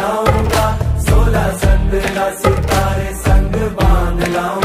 लाऊँगा सोलह संद्रा सितारे संग बाँध लाऊँगा।